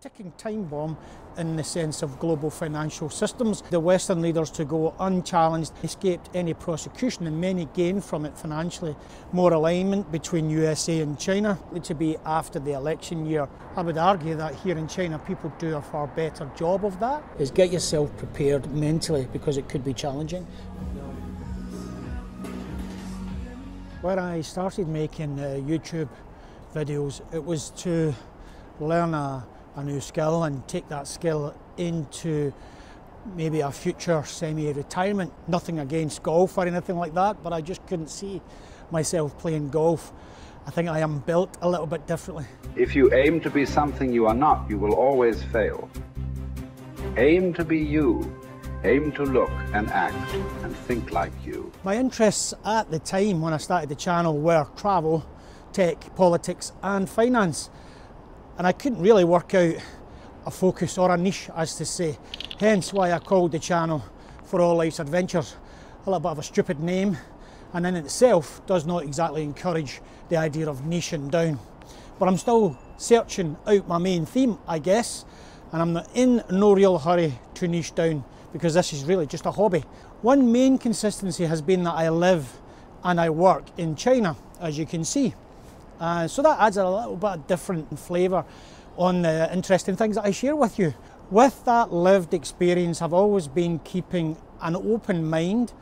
ticking time bomb in the sense of global financial systems. The Western leaders to go unchallenged escaped any prosecution and many gained from it financially. More alignment between USA and China to be after the election year. I would argue that here in China people do a far better job of that. Is get yourself prepared mentally because it could be challenging. When I started making uh, YouTube videos, it was to learn a a new skill and take that skill into maybe a future semi-retirement. Nothing against golf or anything like that, but I just couldn't see myself playing golf. I think I am built a little bit differently. If you aim to be something you are not, you will always fail. Aim to be you. Aim to look and act and think like you. My interests at the time when I started the channel were travel, tech, politics and finance and I couldn't really work out a focus or a niche as to say. Hence why I called the channel For All Life's Adventures. A little bit of a stupid name and in itself does not exactly encourage the idea of niching down. But I'm still searching out my main theme, I guess, and I'm not in no real hurry to niche down because this is really just a hobby. One main consistency has been that I live and I work in China, as you can see. Uh, so that adds a little bit of different flavour on the interesting things that I share with you. With that lived experience, I've always been keeping an open mind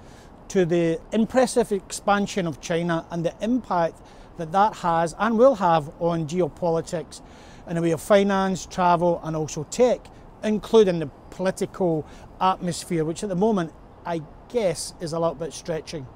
to the impressive expansion of China and the impact that that has and will have on geopolitics in the way of finance, travel, and also tech, including the political atmosphere, which at the moment I guess is a little bit stretching.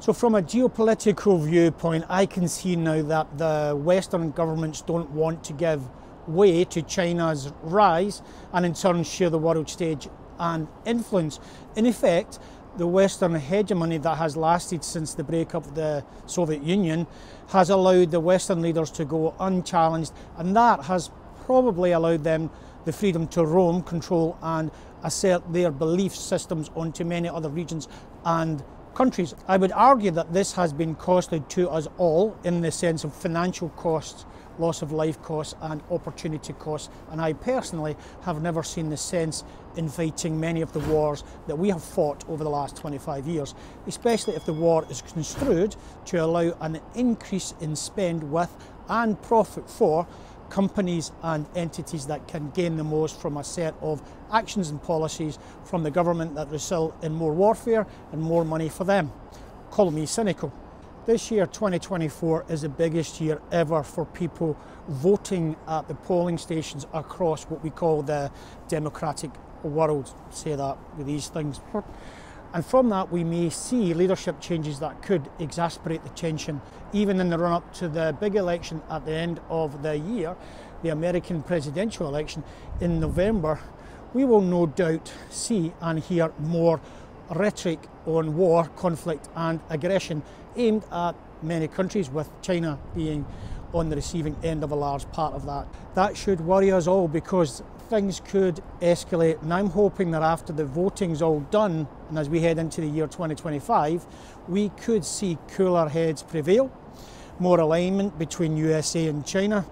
So from a geopolitical viewpoint, I can see now that the Western governments don't want to give way to China's rise and in turn share the world stage and influence. In effect, the Western hegemony that has lasted since the breakup of the Soviet Union has allowed the Western leaders to go unchallenged, and that has probably allowed them the freedom to roam, control, and assert their belief systems onto many other regions and countries. I would argue that this has been costly to us all in the sense of financial costs, loss of life costs, and opportunity costs. And I personally have never seen the sense in fighting many of the wars that we have fought over the last 25 years, especially if the war is construed to allow an increase in spend with and profit for companies and entities that can gain the most from a set of actions and policies from the government that result in more warfare and more money for them. Call me cynical. This year, 2024, is the biggest year ever for people voting at the polling stations across what we call the democratic world. Say that with these things. And from that, we may see leadership changes that could exasperate the tension, even in the run up to the big election at the end of the year, the American presidential election in November. We will no doubt see and hear more rhetoric on war, conflict, and aggression aimed at many countries, with China being on the receiving end of a large part of that. That should worry us all because things could escalate, and I'm hoping that after the voting's all done, and as we head into the year 2025, we could see cooler heads prevail, more alignment between USA and China,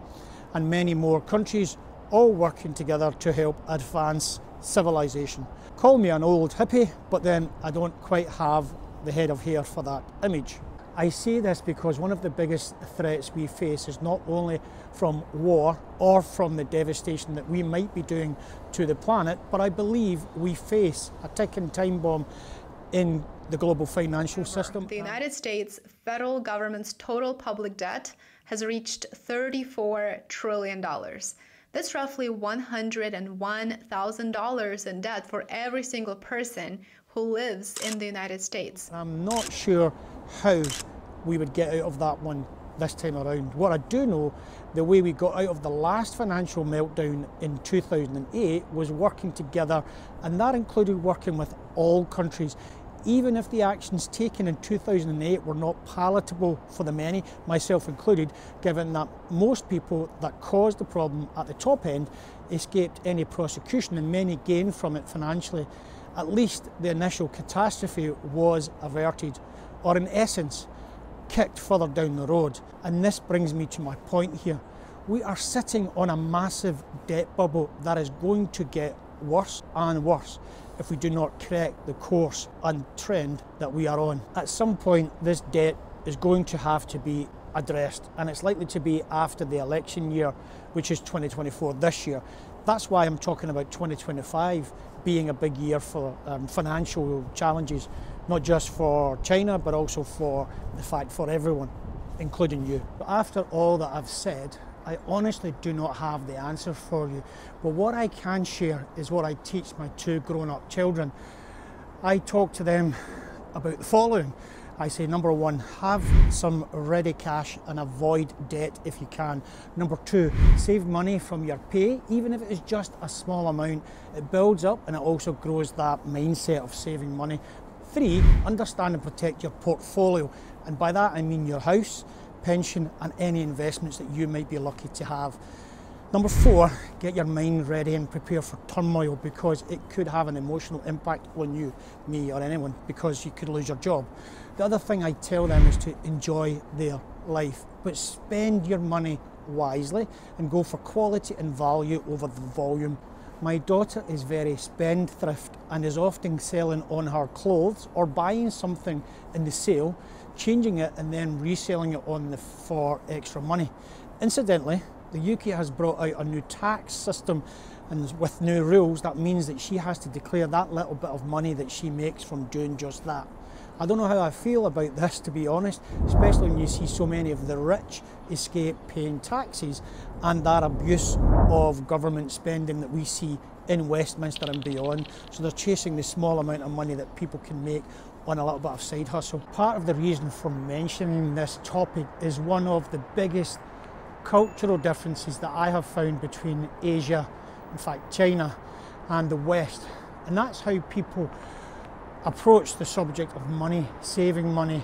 and many more countries all working together to help advance civilization. Call me an old hippie, but then I don't quite have the head of hair for that image. I say this because one of the biggest threats we face is not only from war or from the devastation that we might be doing to the planet, but I believe we face a ticking time bomb in the global financial system. The United States federal government's total public debt has reached $34 trillion. That's roughly $101,000 in debt for every single person who lives in the United States. I'm not sure how we would get out of that one this time around. What I do know, the way we got out of the last financial meltdown in 2008 was working together, and that included working with all countries. Even if the actions taken in 2008 were not palatable for the many, myself included, given that most people that caused the problem at the top end escaped any prosecution and many gained from it financially, at least the initial catastrophe was averted, or in essence, kicked further down the road. And this brings me to my point here. We are sitting on a massive debt bubble that is going to get worse and worse if we do not correct the course and trend that we are on. At some point, this debt is going to have to be addressed, and it's likely to be after the election year, which is 2024 this year. That's why I'm talking about 2025 being a big year for um, financial challenges, not just for China, but also for the fact for everyone, including you. But after all that I've said, I honestly do not have the answer for you. But what I can share is what I teach my two grown up children. I talk to them about the following. I say number one, have some ready cash and avoid debt if you can. Number two, save money from your pay, even if it is just a small amount. It builds up and it also grows that mindset of saving money. Three, understand and protect your portfolio. And by that I mean your house, pension, and any investments that you might be lucky to have. Number four, get your mind ready and prepare for turmoil because it could have an emotional impact on you, me, or anyone because you could lose your job. The other thing I tell them is to enjoy their life, but spend your money wisely and go for quality and value over the volume. My daughter is very spendthrift and is often selling on her clothes or buying something in the sale, changing it and then reselling it on the for extra money. Incidentally, the UK has brought out a new tax system and with new rules that means that she has to declare that little bit of money that she makes from doing just that. I don't know how I feel about this to be honest, especially when you see so many of the rich escape paying taxes and that abuse of government spending that we see in Westminster and beyond. So they're chasing the small amount of money that people can make on a little bit of side hustle. Part of the reason for mentioning this topic is one of the biggest cultural differences that I have found between Asia, in fact China, and the West. And that's how people approach the subject of money, saving money,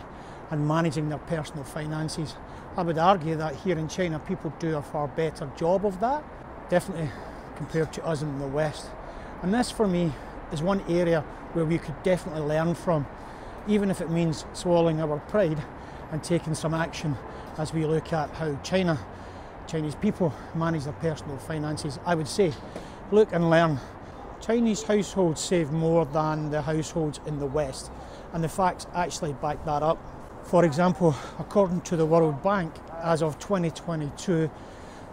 and managing their personal finances. I would argue that here in China, people do a far better job of that, definitely compared to us in the West. And this, for me, is one area where we could definitely learn from, even if it means swallowing our pride and taking some action as we look at how China Chinese people manage their personal finances. I would say look and learn. Chinese households save more than the households in the West, and the facts actually back that up. For example, according to the World Bank, as of 2022,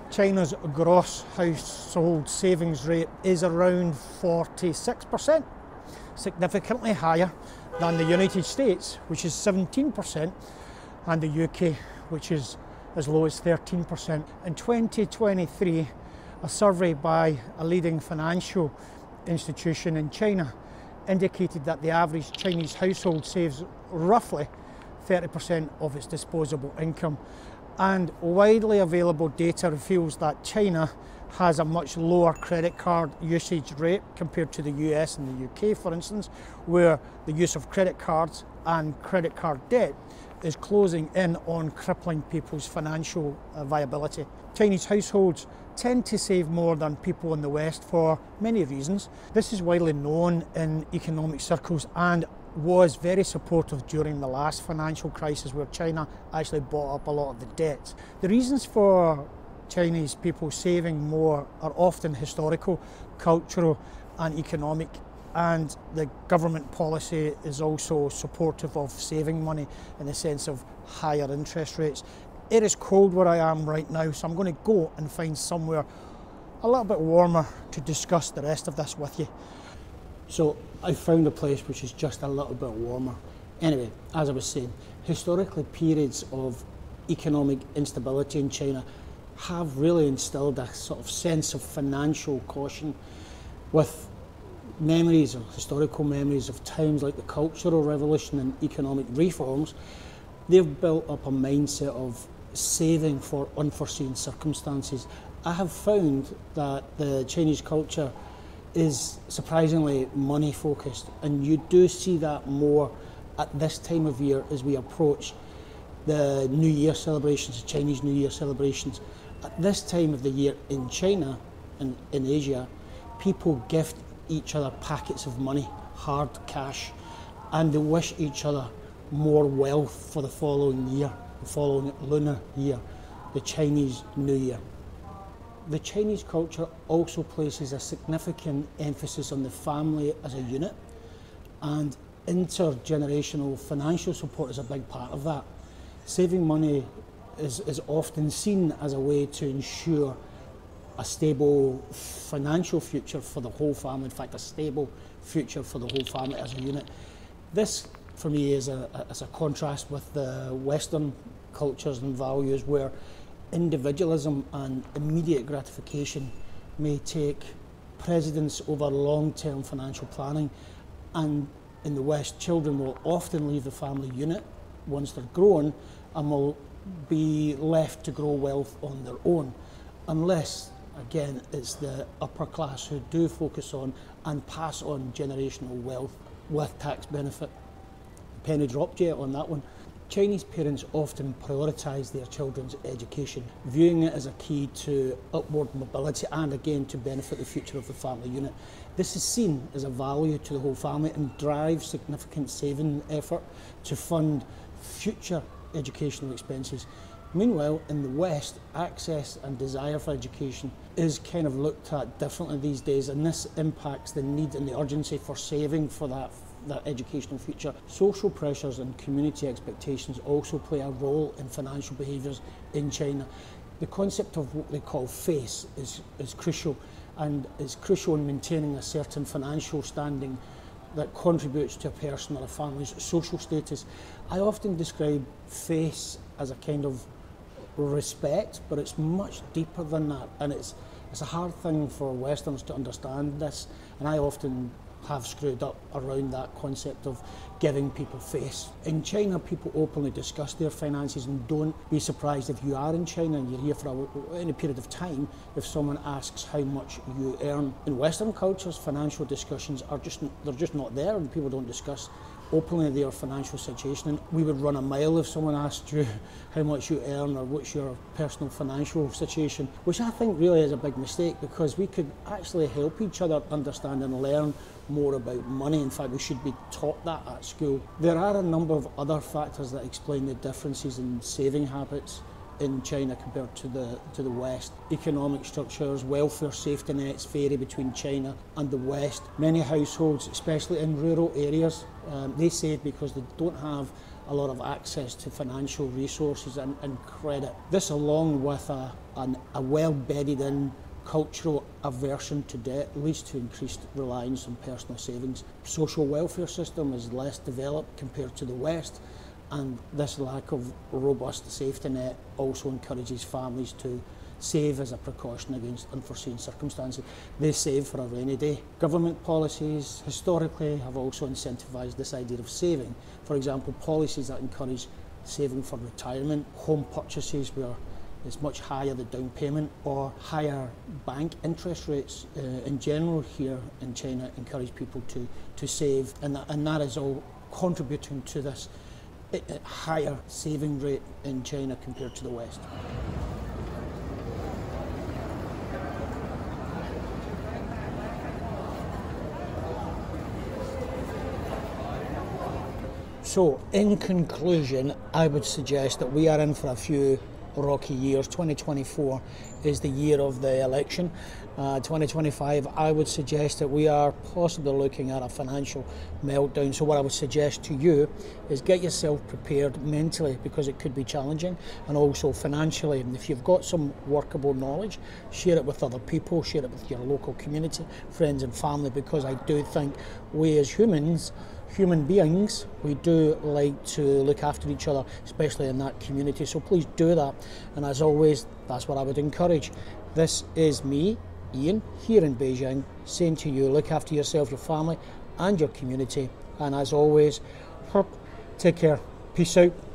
China's gross household savings rate is around 46%, significantly higher than the United States, which is 17%, and the UK, which is as low as 13%. In 2023, a survey by a leading financial institution in China indicated that the average Chinese household saves roughly 30% of its disposable income. And widely available data reveals that China has a much lower credit card usage rate compared to the US and the UK, for instance, where the use of credit cards and credit card debt is closing in on crippling people's financial uh, viability. Chinese households tend to save more than people in the West for many reasons. This is widely known in economic circles and was very supportive during the last financial crisis where China actually bought up a lot of the debt. The reasons for Chinese people saving more are often historical, cultural and economic and the government policy is also supportive of saving money in the sense of higher interest rates. It is cold where I am right now, so I'm going to go and find somewhere a little bit warmer to discuss the rest of this with you. So I found a place which is just a little bit warmer. Anyway, as I was saying, historically periods of economic instability in China have really instilled a sort of sense of financial caution with memories or historical memories of times like the Cultural Revolution and economic reforms, they've built up a mindset of saving for unforeseen circumstances. I have found that the Chinese culture is surprisingly money focused, and you do see that more at this time of year as we approach the New Year celebrations, the Chinese New Year celebrations. At this time of the year in China and in Asia, people gift each other packets of money, hard cash, and they wish each other more wealth for the following year, the following lunar year, the Chinese New Year. The Chinese culture also places a significant emphasis on the family as a unit, and intergenerational financial support is a big part of that. Saving money is, is often seen as a way to ensure a stable financial future for the whole family, in fact, a stable future for the whole family as a unit. This, for me, is a, a, is a contrast with the Western cultures and values where individualism and immediate gratification may take precedence over long term financial planning. And in the West, children will often leave the family unit once they're grown and will be left to grow wealth on their own, unless, again, it's the upper class who do focus on and pass on generational wealth with tax benefit. Penny dropped yet on that one. Chinese parents often prioritise their children's education, viewing it as a key to upward mobility and again to benefit the future of the family unit. This is seen as a value to the whole family and drives significant saving effort to fund future educational expenses. Meanwhile, in the West, access and desire for education is kind of looked at differently these days, and this impacts the need and the urgency for saving for that, that educational future. Social pressures and community expectations also play a role in financial behaviours in China. The concept of what they call face is, is crucial and is crucial in maintaining a certain financial standing that contributes to a person or a family's social status. I often describe face as a kind of respect, but it's much deeper than that, and it's it's a hard thing for Westerners to understand this, and I often have screwed up around that concept of giving people face. In China, people openly discuss their finances and don't be surprised if you are in China and you're here for a, any period of time if someone asks how much you earn. In Western cultures, financial discussions are just they're just not there and people don't discuss openly their financial situation. And we would run a mile if someone asked you how much you earn or what's your personal financial situation, which I think really is a big mistake because we could actually help each other understand and learn more about money. In fact, we should be taught that at school. There are a number of other factors that explain the differences in saving habits in China compared to the to the West. Economic structures, welfare safety nets vary between China and the West. Many households, especially in rural areas, um, they save because they don't have a lot of access to financial resources and, and credit. This, along with a, an, a well bedded in cultural aversion to debt leads to increased reliance on personal savings. Social welfare system is less developed compared to the West and this lack of robust safety net also encourages families to save as a precaution against unforeseen circumstances. They save for a rainy day. Government policies historically have also incentivised this idea of saving. For example, policies that encourage saving for retirement, home purchases where it's much higher the down payment or higher bank interest rates uh, in general here in China encourage people to, to save and that, and that is all contributing to this higher saving rate in China compared to the West. So, in conclusion, I would suggest that we are in for a few rocky years. 2024 is the year of the election. Uh, 2025, I would suggest that we are possibly looking at a financial meltdown. So, what I would suggest to you is get yourself prepared mentally because it could be challenging and also financially. And if you've got some workable knowledge, share it with other people, share it with your local community, friends, and family because I do think we as humans human beings, we do like to look after each other, especially in that community. So please do that. And as always, that's what I would encourage. This is me, Iain, here in Beijing, saying to you, look after yourself, your family, and your community. And as always, take care. Peace out.